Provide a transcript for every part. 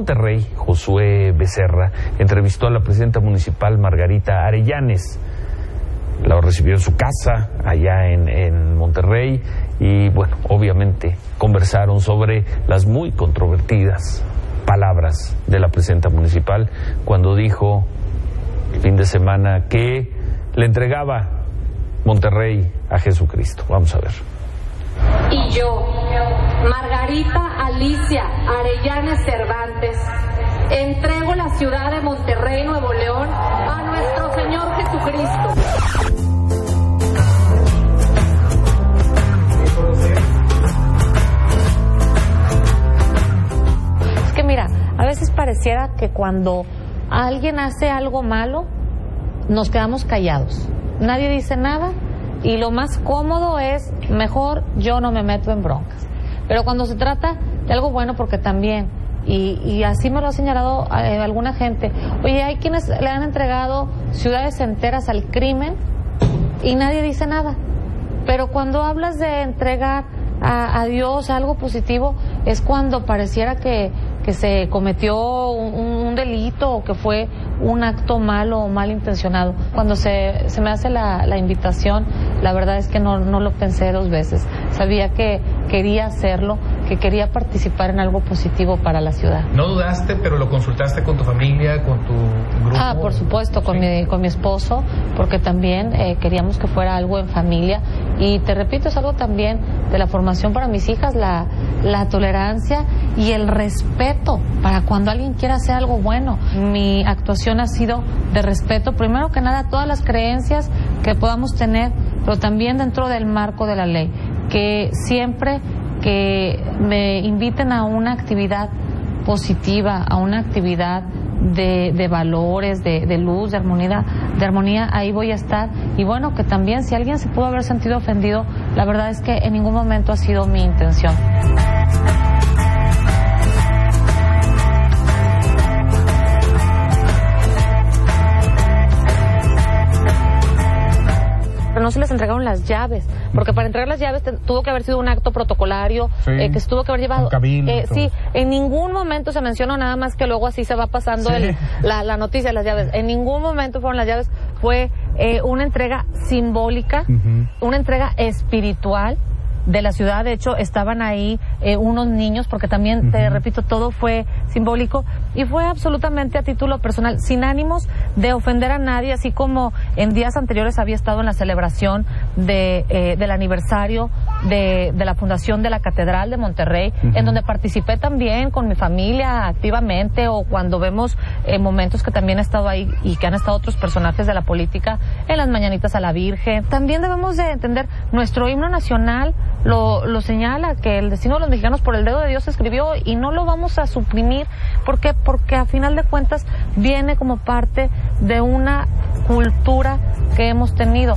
Monterrey, Josué Becerra, entrevistó a la presidenta municipal Margarita Arellanes. La recibió en su casa, allá en, en Monterrey, y bueno, obviamente conversaron sobre las muy controvertidas palabras de la presidenta municipal cuando dijo el fin de semana que le entregaba Monterrey a Jesucristo. Vamos a ver. Y yo, Margarita Alicia Arellana Cervantes, entrego la ciudad de Monterrey, Nuevo León, a nuestro Señor Jesucristo. Es que mira, a veces pareciera que cuando alguien hace algo malo, nos quedamos callados. Nadie dice nada y lo más cómodo es, mejor yo no me meto en broncas. Pero cuando se trata de algo bueno, porque también, y, y así me lo ha señalado eh, alguna gente, oye, hay quienes le han entregado ciudades enteras al crimen y nadie dice nada. Pero cuando hablas de entregar a, a Dios algo positivo, es cuando pareciera que, que se cometió un, delito o que fue un acto malo o mal intencionado. Cuando se, se me hace la, la invitación, la verdad es que no, no lo pensé dos veces. Sabía que quería hacerlo, que quería participar en algo positivo para la ciudad. No dudaste, pero lo consultaste con tu familia, con tu grupo. Ah, por supuesto, con, sí. mi, con mi esposo, porque también eh, queríamos que fuera algo en familia. Y te repito, es algo también de la formación para mis hijas, la, la tolerancia y el respeto para cuando alguien quiera hacer algo bueno. Mi actuación ha sido de respeto, primero que nada, a todas las creencias que podamos tener, pero también dentro del marco de la ley. Que siempre que me inviten a una actividad positiva, a una actividad de, de valores, de, de, luz, de armonía, de armonía, ahí voy a estar. Y bueno, que también si alguien se pudo haber sentido ofendido, la verdad es que en ningún momento ha sido mi intención. No se les entregaron las llaves, porque para entregar las llaves te, tuvo que haber sido un acto protocolario, sí, eh, que se tuvo que haber llevado. Eh, sí, en ningún momento se mencionó nada más que luego así se va pasando sí. el, la, la, noticia de las llaves. En ningún momento fueron las llaves, fue eh, una entrega simbólica, uh -huh. una entrega espiritual de la ciudad. De hecho, estaban ahí eh, unos niños, porque también, uh -huh. te repito, todo fue simbólico y fue absolutamente a título personal, sin ánimos de ofender a nadie, así como en días anteriores había estado en la celebración de, eh, del aniversario de, de, la fundación de la Catedral de Monterrey, uh -huh. en donde participé también con mi familia activamente o cuando vemos eh, momentos que también he estado ahí y que han estado otros personajes de la política en las mañanitas a la Virgen. También debemos de entender nuestro himno nacional lo, lo, señala que el destino de los mexicanos por el dedo de Dios se escribió y no lo vamos a suprimir. ¿Por qué? Porque a final de cuentas viene como parte de una cultura que hemos tenido.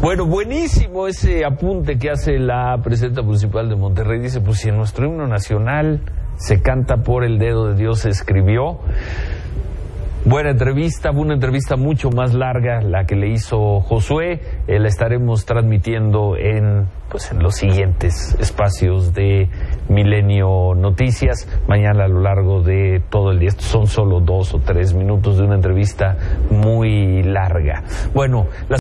Bueno, buenísimo ese apunte que hace la presidenta municipal de Monterrey. Dice, pues si en nuestro himno nacional se canta por el dedo de Dios, se escribió. Buena entrevista, una entrevista mucho más larga la que le hizo Josué. Eh, la estaremos transmitiendo en, pues, en los siguientes espacios de Milenio Noticias. Mañana a lo largo de todo el día. Estos son solo dos o tres minutos de una entrevista muy larga. Bueno, las